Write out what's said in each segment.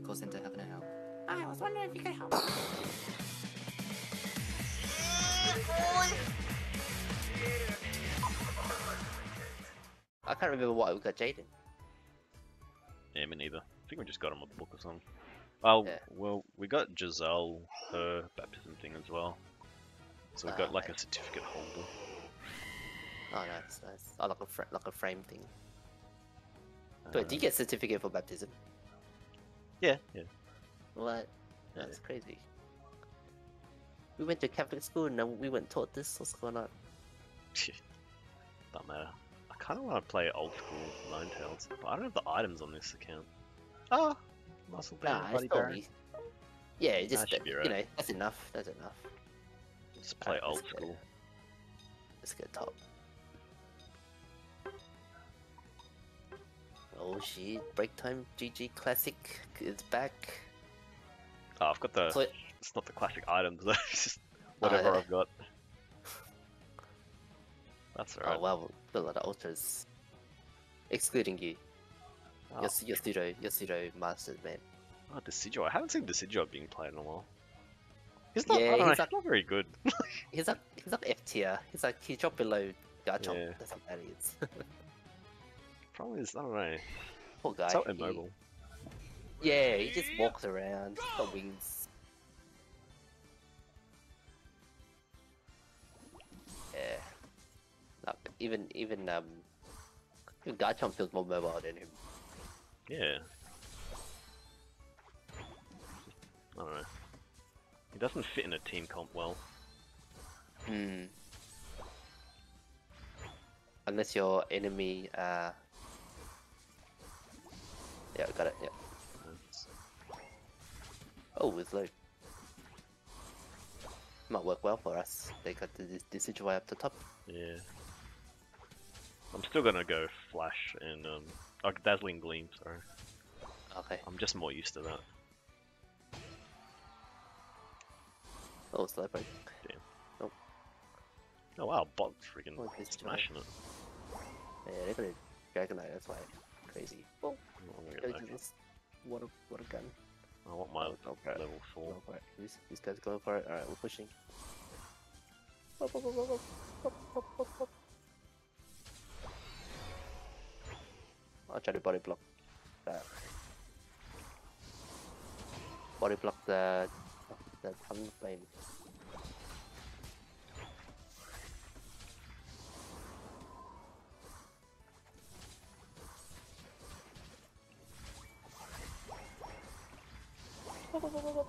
the call center. How can I was wondering if you could help. I can't remember why we got Jaden. Yeah, me neither. I think we just got him a book or something. Oh, Yeah. well, we got Giselle her baptism thing as well. So we Ah, got like okay. a certificate holder. Oh, nice, nice. Oh, like a like a frame thing. Uh, Wait, do you get certificate for baptism? Yeah, yeah. What? Yeah. That's crazy. We went to Catholic school and then we weren't taught this. What's going on? Don't matter. I kind of want to play old school Ninetales, but I don't have the items on this account. Oh, muscle band, Nah, bloody me. Yeah, just should be you right. know, that's enough. That's enough. Just play Alright, old let's go. school. Let's get top. Oh shit! Break time. GG Classic is back. Oh, I've got the. So, It's not the classic items though. It's just whatever yeah. I've got. That's oh, alright. oh wow, got a lot of ultras. Excluding you. Oh, Your, pseudo, your pseudo masters, man. oh, Decidueye. I haven't seen Decidueye being played in a while. He's not. Yeah, don't know, he's he's not very good. He's like he's like F tier. He's like he dropped below Garchomp. Yeah. That's how bad he is. Problem is, I don't know. Poor guy. so he- immobile. Yeah, he just walks around. He's got wings. Yeah. Like even even um even Garchomp feels more mobile than him. Yeah. I don't know. He doesn't fit in a team comp well. Hmm. Unless your enemy uh Yeah, got it, yeah. Oh, it's low. Might work well for us. They got the Decidueye up the top. Yeah. I'm still gonna go Flash and um, oh, Dazzling Gleam. Sorry, Okay. I'm just more used to that. Oh, Slowpoke. Oh Oh wow, bot freaking Oh, smashing it. Yeah, they're gonna Dragonite, that's why crazy. Well, this, what a what a gun. I want my go level four. Go for. These, these guys going for it. All right, we're pushing. Up, up, up, I'll try to body block that. Body block the that, that flame. Up, up, up, up, up.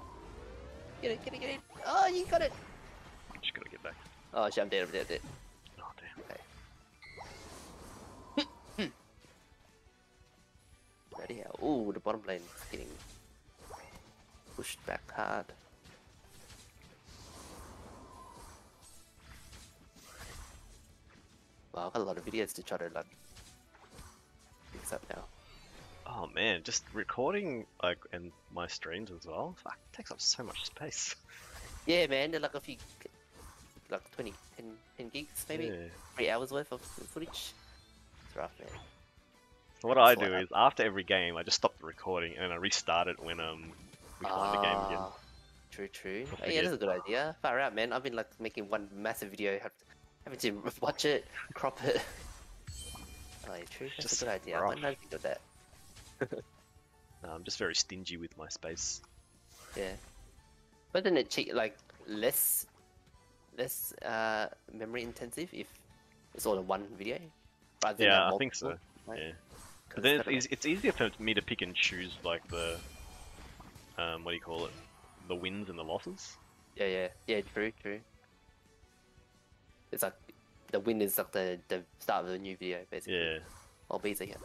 Get it, get it, get it! Oh, you got it! I'm Just gotta get back. Oh shit, I'm dead, I'm dead, I'm dead. Oh damn. Okay. Bloody hell. Ooh, the bottom lane is getting pushed back hard. Wow, I've got a lot of videos to try to like fix up now. Oh man, just recording like and my streams as well. Fuck, takes up so much space. Yeah, man, they're like a few, like 20, 10, 10 gigs maybe, Yeah. three hours worth of footage. It's rough, man. So what I do I- is after every game, I just stop the recording and I restart it when um we find the game again. Ah, True, true. Oh, yeah, that's a good idea. Far out, man. I've been like making one massive video, have, having to watch it, crop it. Oh, yeah, true. That's Just a good idea. I rough. might not think of that. No, I'm just very stingy with my space. Yeah. But then it cheat like less, less uh memory intensive if it's all in one video. Rather Yeah, I think so. right? Yeah. But then it's, it's easier for me to pick and choose like the um what do you call it? The wins and the losses. Yeah, yeah, yeah. True, true. It's like the win is like the the start of the new video, basically. Yeah. Oh, bees again.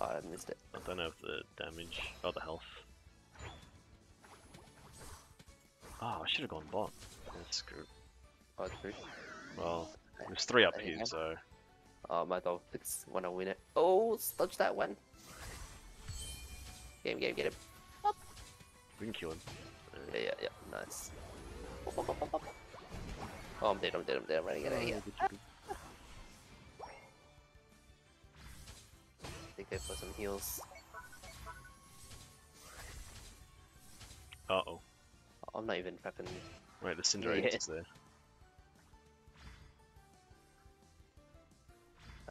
Oh, I missed it. I don't know if the damage or the health. Oh, I should have gone bot. That's screwed. Oh, true. Well, there's three up here, so Oh, my dog picks want to win it. Oh, dodge that one. Get him, get him, get him. we can kill him. Yeah, yeah, yeah. Nice. Oh, I'm dead, I'm dead, I'm dead. I'm running out of here. Uh, For some heals. Uh oh. I'm not even fucking. Wait, the Cinderace Yeah. is there.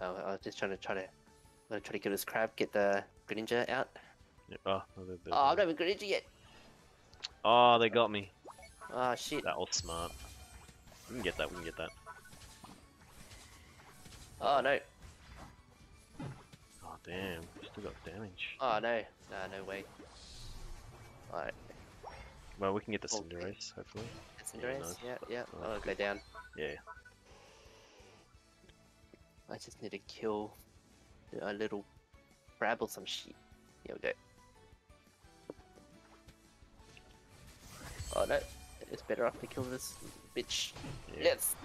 Oh, I was just trying to try to. I'm gonna try to kill this crab, get the Greninja out. Yep. Oh, no, they're, they're Oh, I'm not even Greninja yet. oh, they got me. Oh shit. That was smart. We can get that. We can get that. Oh no. Oh damn, still got damage. Oh no. Nah, no way. Alright. Well, we can get the oh, Okay. Cinderace, hopefully. That's Yeah, Cinderace. nice. Yeah, yeah. Oh, I'll go down. Yeah. I just need to kill a little crab or some shit. Here we go. Oh no. It's better off to kill this bitch. Yeah. Yes.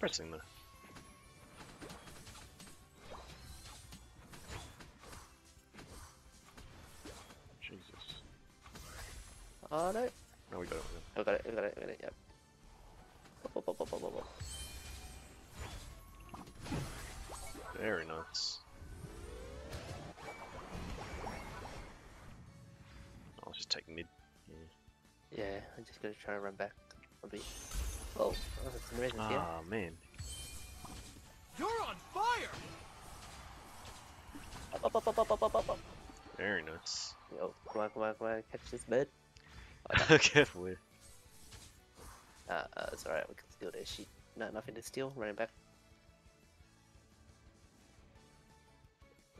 Pressing the. Jesus. Oh no. No, oh, we got it. We got it, We got it, I got it, yep. Bop, bop, bop. Very nice. I'll just take mid. Yeah. Yeah, I'm just gonna try and run back a bit. Oh, oh that's some reasons, yeah. Man. You're on fire! Up, up, up, up, up, up, up, up. Very nice. Yo, come on, come on, come on, catch this bird. Careful with. Uh, uh, it's alright, we can steal their shit. No, nothing to steal, running back.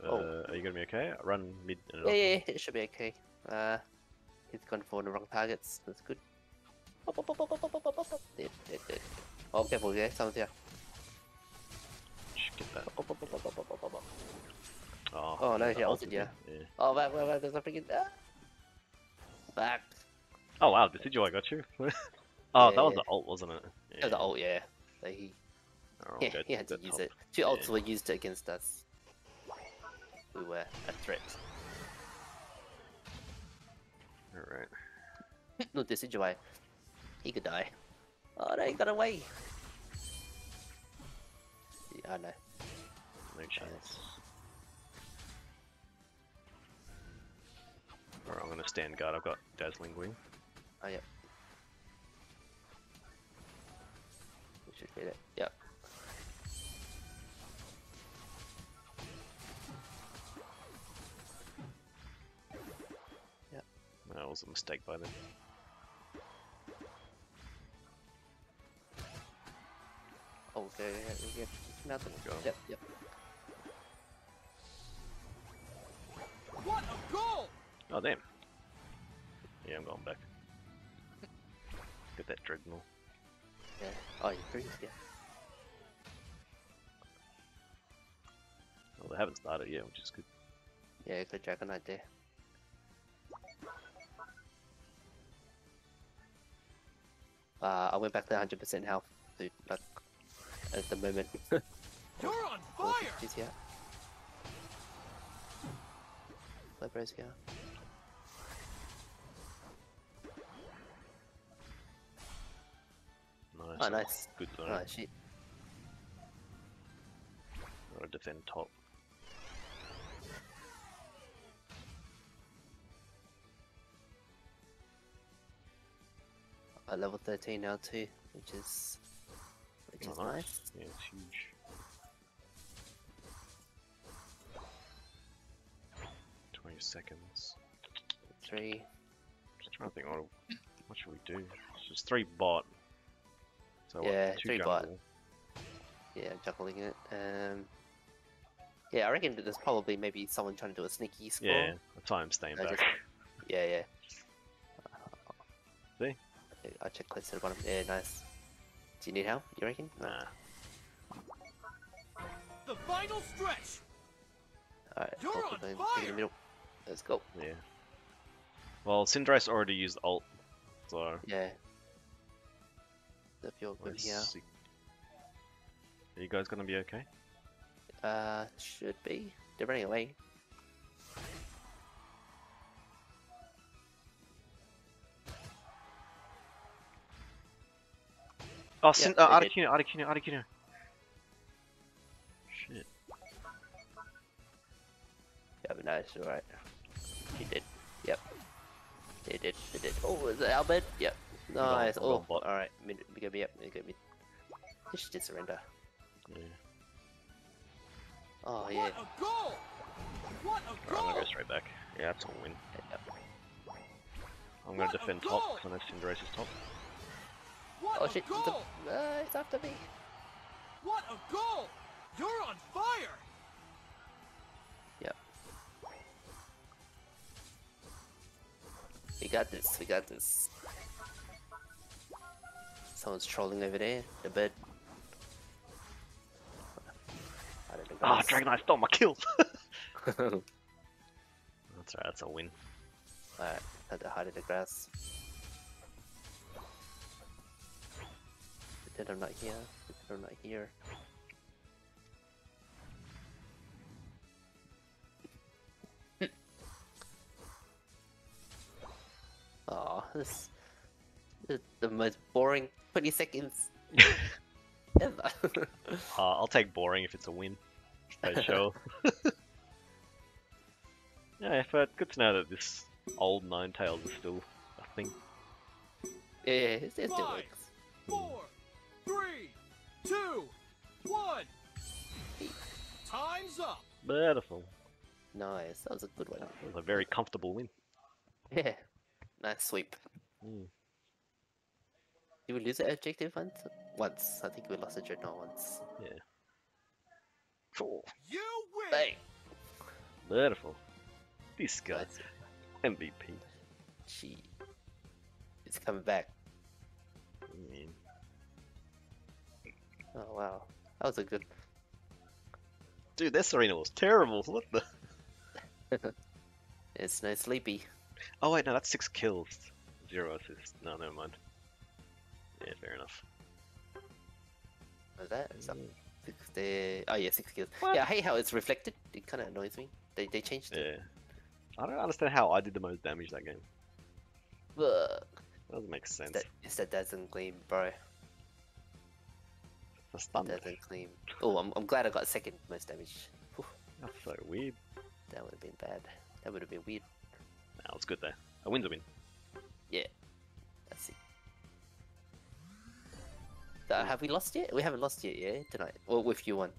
Uh, Oh. Are you gonna be okay? Run mid and Yeah, yeah, yeah, it should be okay. Uh, he's gone for the wrong targets, that's good. Okay, って言ってて。オッケー、僕ね、サムスや。Get that. Oh, oh nice, yeah, ulted, yeah. Oh, back, back, back, there's a freaking... Ah! Back. Oh wow, Decidueye I got you. oh, yeah, that was the ult, wasn't it? Yeah. That was the ult, yeah. So he... Oh, yeah, he had to use help. it. Two ults were used against us. We were a threat. Alright. no, Decidueye. He could die. Oh no, he got away. Yeah, I know. No chance. Alright, I'm gonna stand guard. I've got Dazzling Wing. Oh, yep. We should get it. Yep. That was a mistake by them. Okay, yeah, we get nothing. Got him. Yep, yep. What a goal! Oh damn. Yeah, I'm going back. Get that Drednaw. Yeah. Oh, you freeze, yeah. Well, they haven't started yet, which is good. Yeah, good Dragonite there. Uh, I went back to 100% health, dude. Like, at the moment. You're on fire! She's here. Libro's here. Nice. Oh, nice. Good zone. Oh, shit. Gotta defend top. At level 13 now, too, which is. Is. Yeah, it's huge. Twenty seconds. Three. Just trying to think what what should we do? It's just three bot. So what, Yeah, two three bot. Yeah, juggling it. Um. Yeah, I reckon that there's probably maybe someone trying to do a sneaky score. Yeah, why I'm staying back. just- Yeah, yeah. See? I check close to the bottom. Yeah, nice. Do you need help? You reckon? No. Nah. The final stretch! Alright, You're on put them in the middle. Let's go. Yeah. Well, Cinderace already used ult, so Yeah. If you're good let's here. see. Are you guys gonna be okay? Uh, should be. They're running away. Oh, yeah, uh, Articuno, Articuno, Articuno. Shit. Yeah, but no, it's alright. He did. Yep. He did, he did. Oh, is it Albert? Yep. Nice. No, oh, alright. We're gonna be up. We're gonna be. She did surrender. Yeah. Oh, yeah. What a goal! What a goal! Right, I'm gonna go straight back. Yeah, that's a win. Yeah. I'm gonna what defend top, because I know Cinderace is top. What Oh a shit, the, goal! uh, it's after me. What a goal! You're on fire! Yep. We got this, we got this. Someone's trolling over there, the bed. I. Ah, guys. Dragonite stole my kill! That's alright, that's a win. Alright, had to hide in the grass. Pretend I'm not here. Pretend I'm not here. Oh, this, this is the most boring 20 seconds ever. Uh, I'll take boring if it's a win. For sure. yeah, but good to know that this old Ninetales is still a thing. yeah, it, it still Five. works. Four, three, two, one. Time's up. Beautiful. Nice, that was a good one. That was a very comfortable win. Yeah, nice sweep. Mm. Did we lose the objective once? Once. I think we lost a Drednaw once. Yeah. Cool. You win. Bang! Beautiful. This guy, Nice. MVP. Gee. It's coming back. Mm. Oh wow. That was a good. Dude, this arena was terrible. What the? It's no sleepy. Oh wait, no, that's six kills, zero assists. No, never mind. Yeah, fair enough. Was that? Is that Mm. six there? Oh yeah, six kills. What? Yeah, I hate how it's reflected. It kind of annoys me. They they changed it. Yeah. I don't understand how I did the most damage that game. Ugh. doesn't make sense. That, it's that doesn't gleam, bro. The stun. Doesn't gleam. Oh, I'm, I'm glad I got second most damage. Whew, That's so weird. that would have been bad. That would have been weird. Nah, it's good though. A win's a win. Let's see. Uh, have we lost yet? We haven't lost yet, yeah? Tonight. Well, with you one.